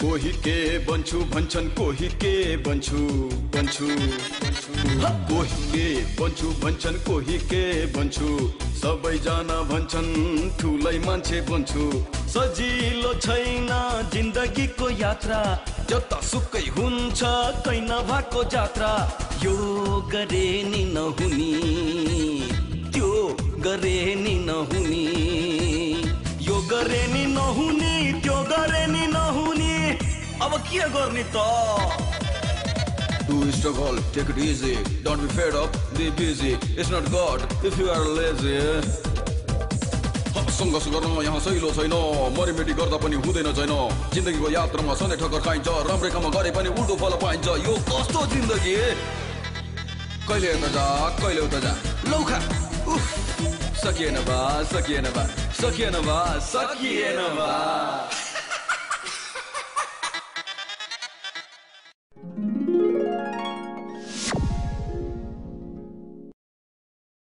कोही के बन्छु भन्छन् कोही के बन्छु बन्छु। कोही के बन्छु भन्छन् कोही के बन्छु। सबैजना भन्छन् ठुलै मान्छे बन्छु। सजिलो छैन जिन्दगीको यात्रा जता सुकै हुन्छ कै नभएको जात्रा। यो गरे नि नहुने त्यो गरे नि नहुने। यो गरे नि नहुने त्यो गरे नि के गर्ने त? Do struggle, take it easy. Don't be fed up, be busy. It's not God if you are lazy. गर्न यहाँ छैन। मरिमेटी गर्दा पनि हुँदैन छैन। जिन्दगीको यात्रामा सधैँ ठक्कर खाइन्छ। राम्रै काम गरे पनि उल्टो फल पाइन्छ। यो कस्तो जिन्दगी? कहिले यता जा कहिले उता लौखा सकिएन बा सकिएन बा। सकिएन